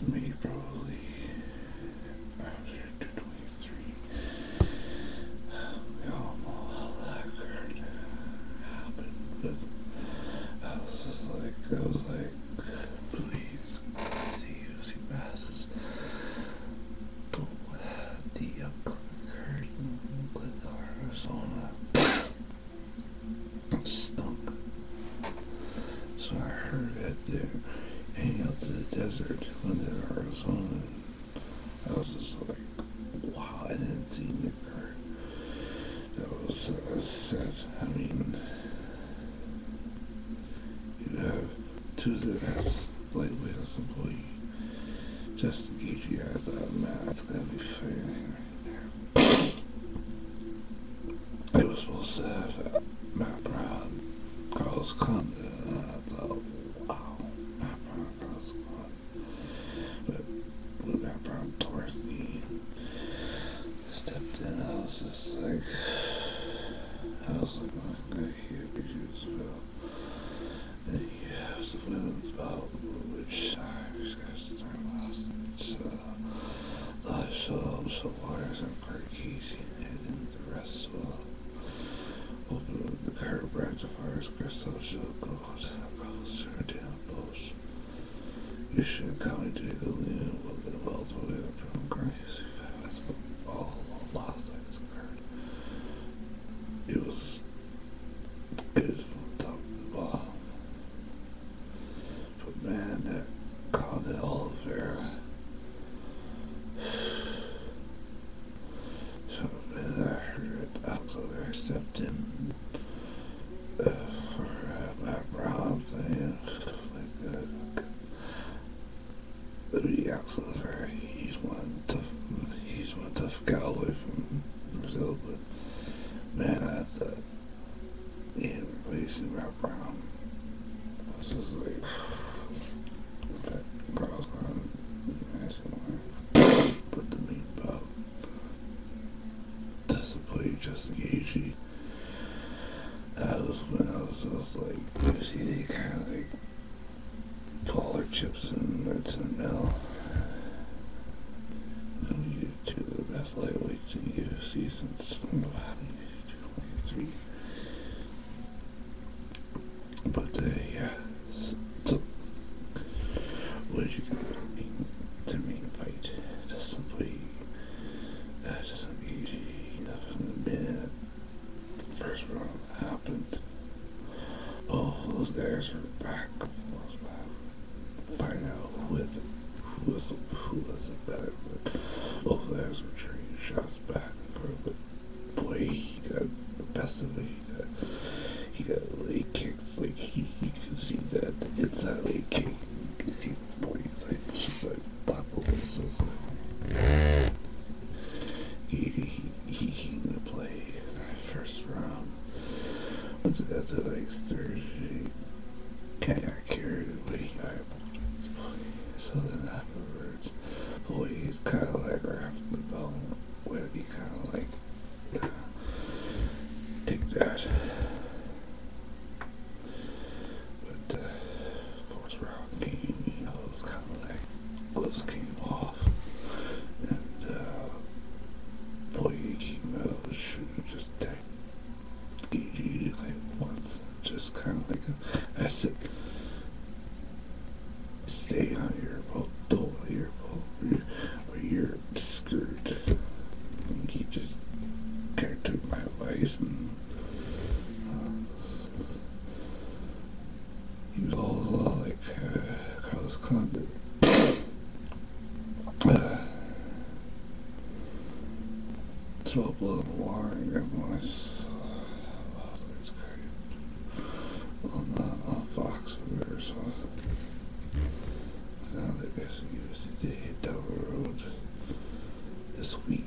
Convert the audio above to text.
was me probably after two twenty three. We all know how that happened, but I was just like I was like please see UC passes. Don't let the curtain with Arizona stunk. So I heard it there, hanging out to the desert, went to Arizona. I was just like, wow, I didn't see Nick Hurt. That was uh, sad. I mean, you have two of the best lightweight employee. Just to get you guys that it's gonna be there. It was supposed to have Matt Brown, Carlos Condit, and I thought, wow, Matt Brown, Carlos Condit. But when Matt Brown tore his knee, stepped in, I was just like, I was like, oh, okay, here we go as well. And he has the women's bout, which I was going to start last night. Uh, the show, so Waters and Casey, and then the rest will open with the chiropractor fires, Crystal Show, Gold, Carlos Sertino, Bosch. You should come to the Luna, but the welterweight from Gracie That's what all last night occurred. It was good from top to bottom. But man, that Conde Oliveira. So man, I heard Alex Uh, for uh, Brown thing and stuff like that. 'Cause I mean, Alex Oliveira, he's one tough, he's one tough cowboy from Brazil, but man, that's a him replacing Matt Brown. I was just like, Brown, asking why. But the main bout, just to play Justin that was when I was just like, you was eating kind of like taller chips and nuts and mil. You two of the best lightweights in UFC since 2023. Those guys are back. Find out who is who was who was the better. Both guys were trading shots back forth. But boy, he got the best of it. He got he got leg kicks. Like he, you can see that inside leg kick. You can see the boy. He's like he's like buckles. So it's like he he he came to play first round. It got to like kind of got carried away. I so then afterwards, boy, he's kind of like wrapped the bell where he kind of like uh, take that. But uh, fourth round came, you know, it was kind of like gloves came off, and uh, boy, he came out shooting just tank. He like once, just kind of like a, I said, stay on your boat, don't let your boat, or you're, or you're screwed. And he just kind of took my advice and uh, he was all, all like uh. Uh, smoke blowing the water and uh, was like, it's crazy. On, uh, on Fox or so. guess you just need to head down the road. This wee